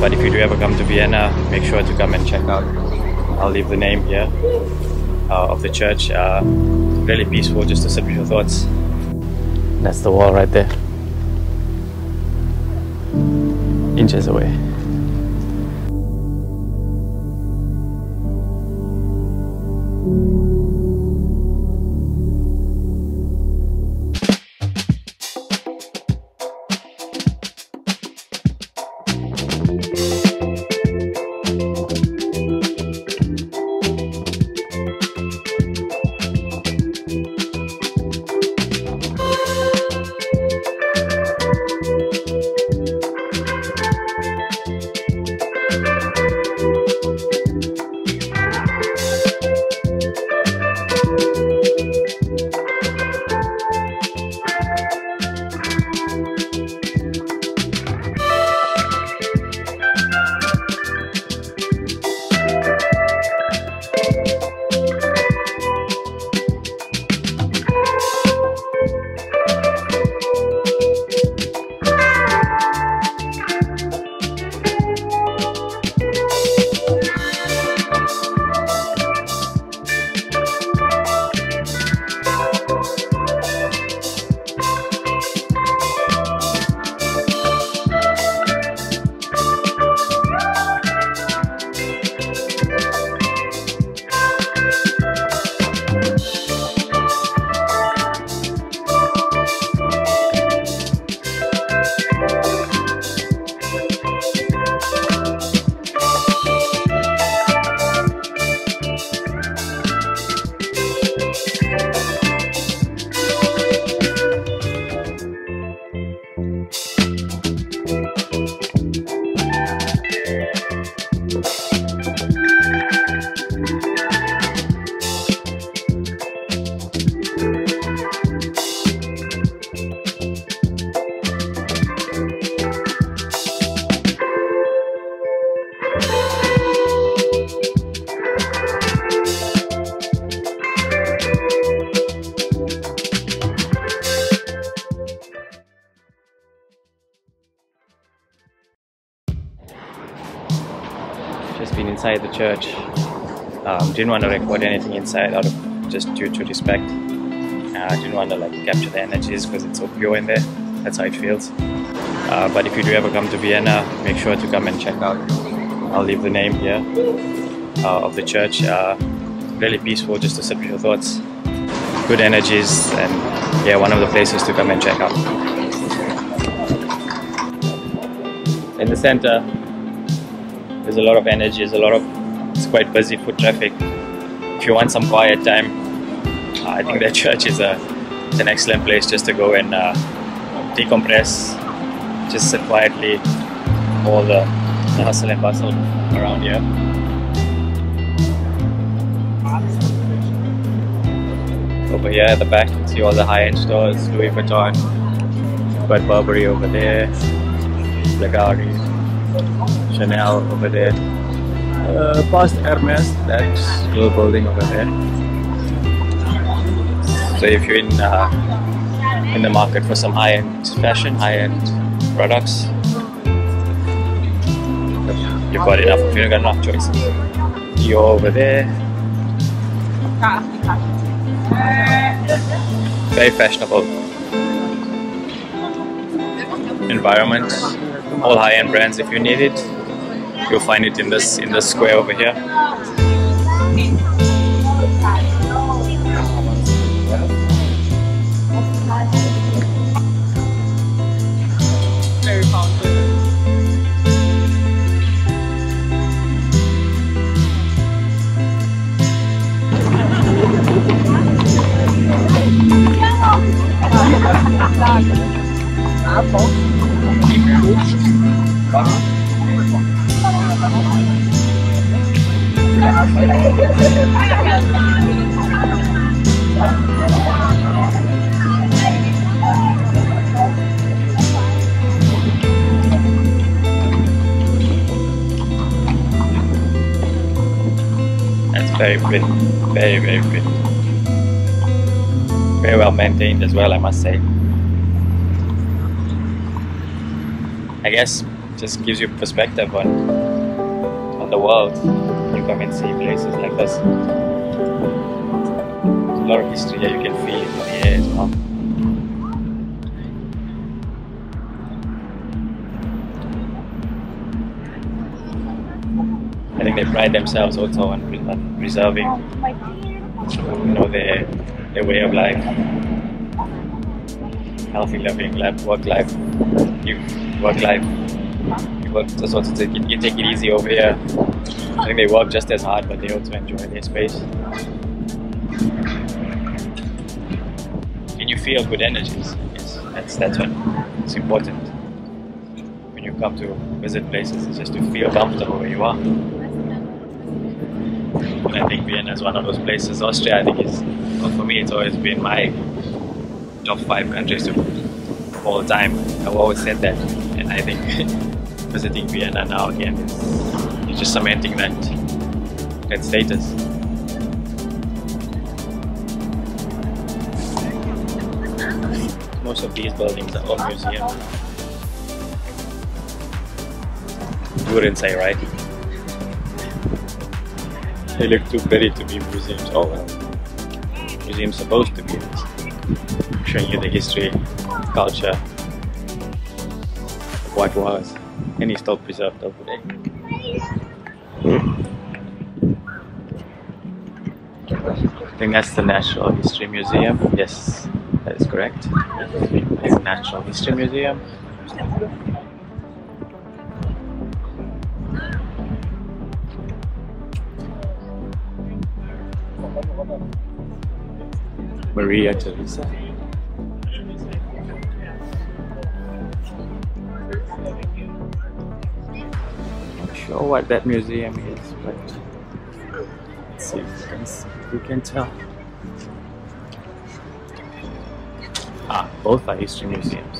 But if you do ever come to Vienna, make sure to come and check out. I'll leave the name here uh, of the church. Uh, really peaceful, just to with your thoughts. That's the wall right there. Inches away. just been inside the church. Um, didn't want to record anything inside out of just due to respect. Uh, didn't want to like capture the energies because it's so pure in there. That's how it feels. Uh, but if you do ever come to Vienna, make sure to come and check out. I'll leave the name here uh, of the church. Uh, really peaceful, just to with your thoughts. Good energies, and yeah, one of the places to come and check out. In the center, there's a lot of energy, there's a lot of, it's quite busy foot traffic. If you want some quiet time, I think that church is a, it's an excellent place just to go and uh, decompress, just sit quietly, all the, the hustle and bustle around here. Over here at the back, you can see all the high-end stores, Louis Vuitton, got Burberry over there, Bulgari, Chanel over there. Uh, past Hermes, that's little building over there. So if you're in uh, in the market for some high-end fashion, high-end products, you've got enough. You've got enough choices. You're over there. Very fashionable environment all high-end brands if you need it you'll find it in this in this square over here That's very pretty, very very pretty. Very well maintained as well, I must say. I guess just gives you perspective on on the world. You come and see places like this. There's a lot of history here. You can feel in the air as well. I think they pride themselves also on, on preserving, you know, their their way of life, healthy living, life, work life, you work life. You work also take it, you take it easy over here. I think they work just as hard, but they also enjoy their space. And you feel good energies. Yes, that's that's what it's important when you come to visit places. Is just to feel comfortable where you are. And I think Vienna is one of those places. Austria, I think, is well, for me. It's always been my top five countries of all time. I've always said that, and I think visiting Vienna now again is, just cementing that that status. Most of these buildings are all museums. You wouldn't say, right? They look too pretty to be museums. Oh well, museums supposed to be showing you the history, culture, and is still preserved over there. I think that's the Natural History Museum. Yes, that is correct. It's Natural History Museum. Maria Theresa. Sure what that museum is, but let's see if we can, if we can tell. Ah, both are history museums.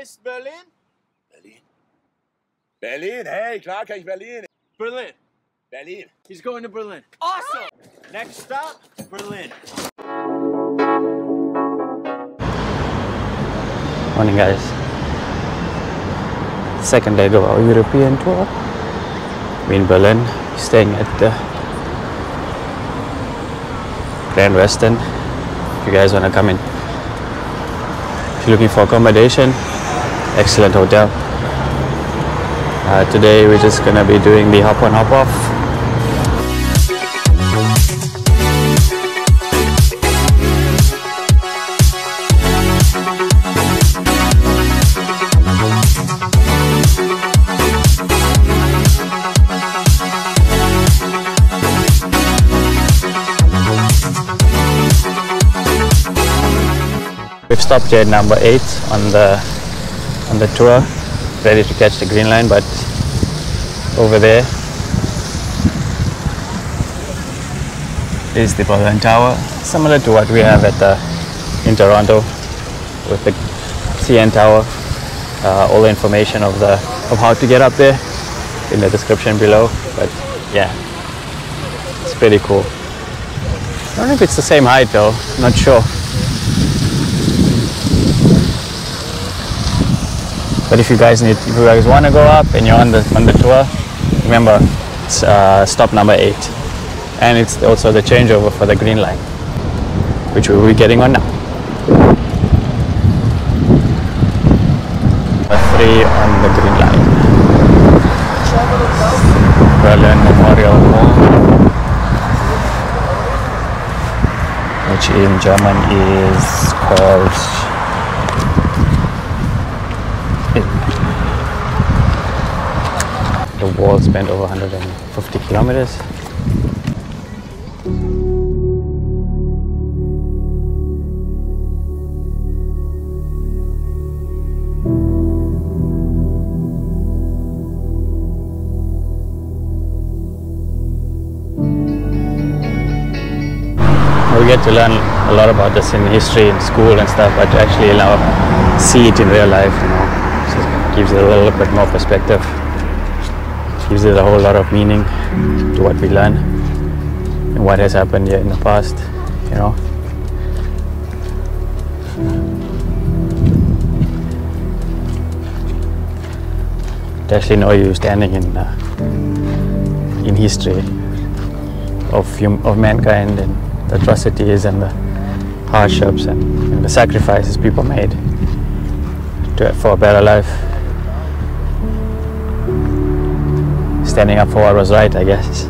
Wissen, Berlin? Berlin. Berlin, hey, klar kann ich Berlin. Berlin. Berlin. He's going to Berlin. Awesome. Next stop, Berlin. Morning, guys. Second leg of our European tour. We're in Berlin, staying at the Grand Western. If you guys want to come in, if you're looking for accommodation, excellent hotel. Uh, today we're just gonna be doing the hop on hop off. We've stopped here at number eight on the on the tour, ready to catch the green line, but over there is the Berlin Tower, similar to what we have at the in Toronto with the CN Tower. Uh, all the information of the of how to get up there in the description below. But yeah, it's pretty cool. I don't know if it's the same height though. Not sure. But if you guys need, if you guys want to go up and you're on the on the tour, remember it's uh, stop number eight, and it's also the changeover for the green line, which we'll be getting on now. Three on the green line. Berlin Memorial Mall, which in German is called Wall spanned over 150 kilometers. we get to learn a lot about this in history in school and stuff, but to actually now see it in real life, you know, gives it a little bit more perspective, gives it a whole lot of meaning to what we learn and what has happened here in the past, you know. To actually know you standing in uh, in history of hum- of mankind and the atrocities and the hardships and, and the sacrifices people made to, for a better life. Standing up for what was right, I guess,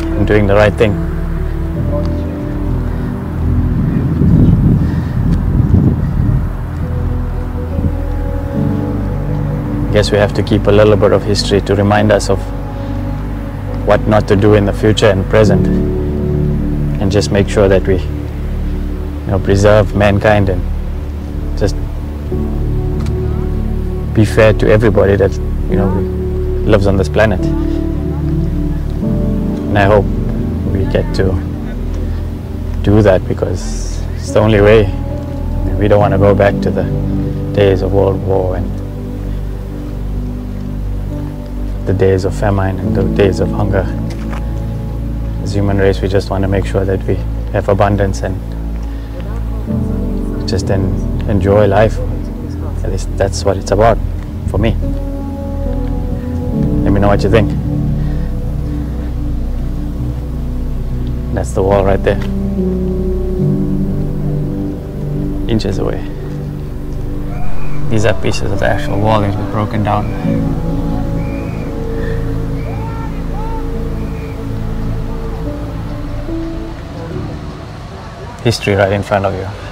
and doing the right thing. I guess we have to keep a little bit of history to remind us of what not to do in the future and present and just make sure that we you know preserve mankind and just be fair to everybody that you know lives on this planet and I hope we get to do that because it's the only way I mean, we don't want to go back to the days of World War and the days of famine and the days of hunger. As human race, we just want to make sure that we have abundance and just en- enjoy life. At least that's what it's about for me. Know what you think. That's the wall right there. Inches away. These are pieces of the actual wall that was broken down. history right in front of you.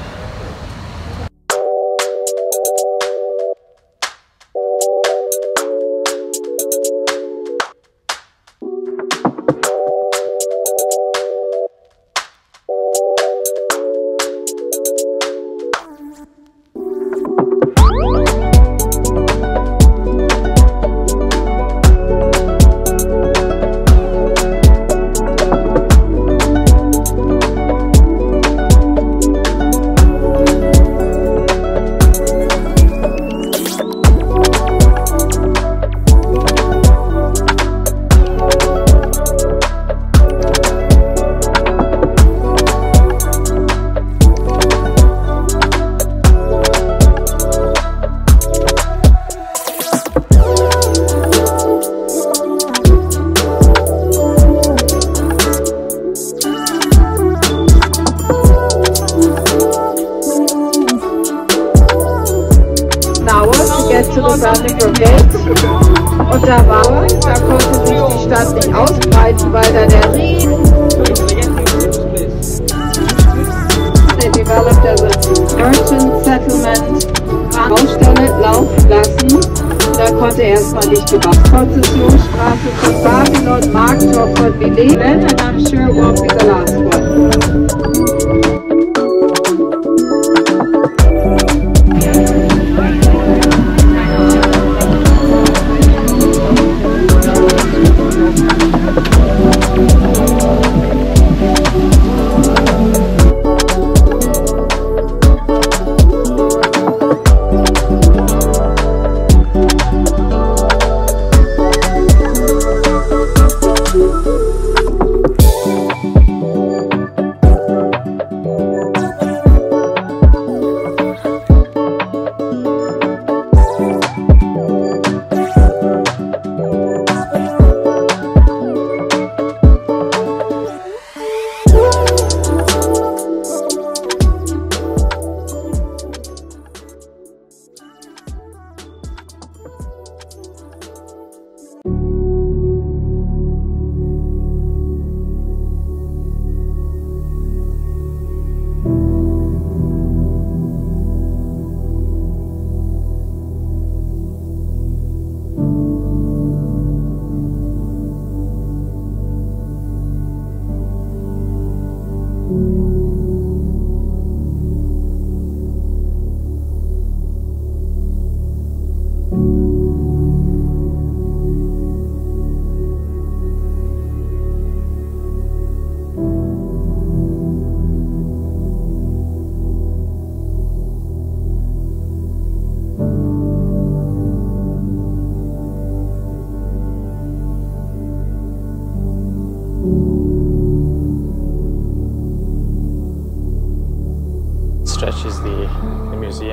Nicht gebaut. Prozessionsstraße von Babylon, Markttor von Milet, and I'm sure it won't be the last one.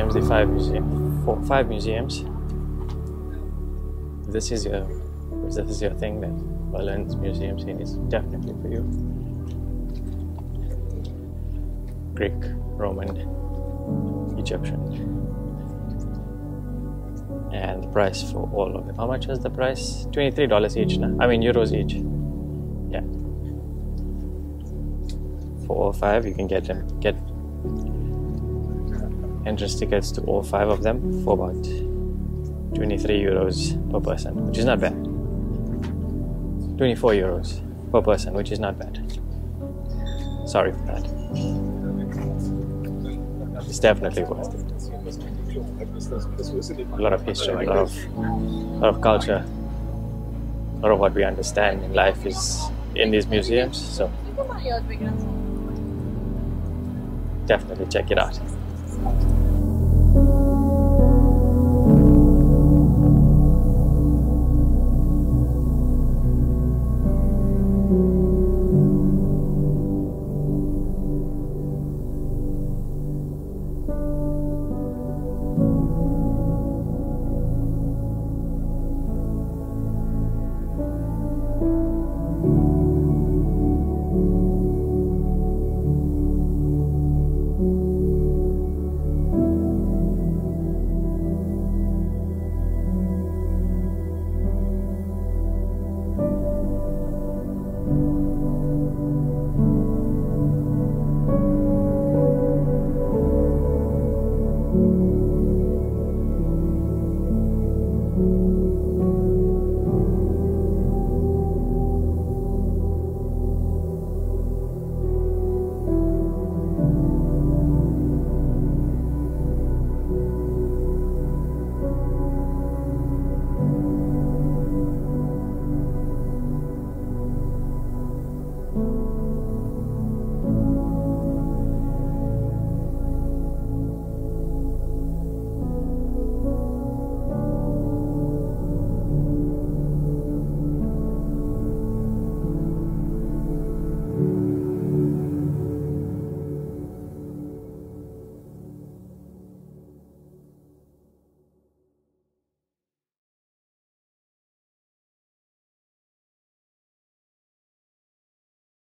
Museums, the five museum, four, five museums. This is your, this is your thing, then Berlin's museum scene is definitely for you. Greek, Roman, Egyptian, and the price for all of them. How much is the price? Twenty-three dollars each. Nah? I mean euros each. Yeah. For all five, you can get them get entrance tickets to all five of them for about 23 euros per person, which is not bad. 24 euros per person, which is not bad. Sorry for that. It's definitely worth it. A lot of history, a lot of, a lot of culture, a lot of what we understand in life is in these museums. So definitely check it out.